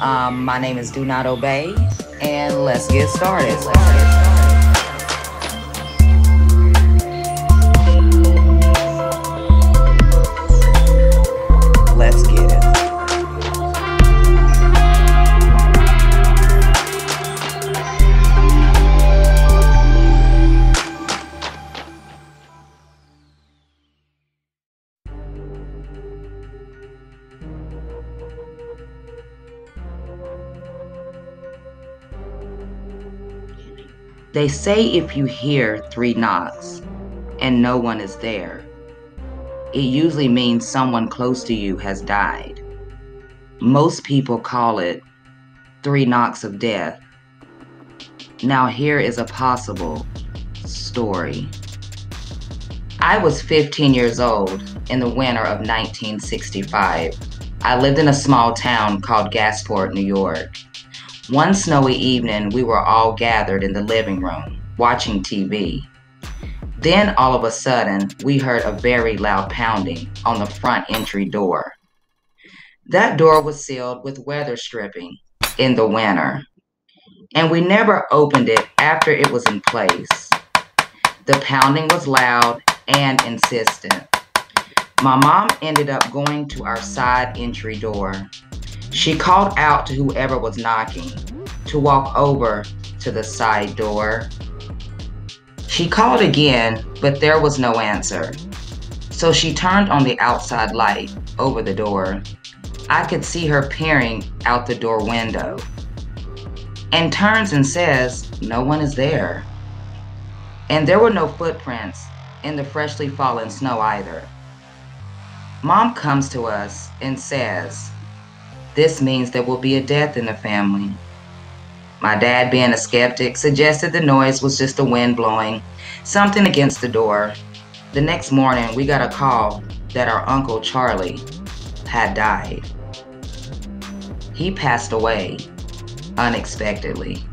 Um, my name is Do Not Obey, and let's get started. Let's They say if you hear three knocks and no one is there, it usually means someone close to you has died. Most people call it three knocks of death. Now, here is a possible story. I was 15 years old in the winter of 1965. I lived in a small town called Gasport, New York. One snowy evening, we were all gathered in the living room watching TV. Then, all of a sudden, we heard a very loud pounding on the front entry door. That door was sealed with weather stripping in the winter, and we never opened it after it was in place. The pounding was loud and insistent. My mom ended up going to our side entry door. She called out to whoever was knocking to walk over to the side door. She called again, but there was no answer. So she turned on the outside light over the door. I could see her peering out the door window and turns and says, No one is there. And there were no footprints in the freshly fallen snow either. Mom comes to us and says, This means there will be a death in the family. My dad, being a skeptic, suggested the noise was just the wind blowing something against the door. The next morning, we got a call that our uncle Charlie had died. He passed away unexpectedly.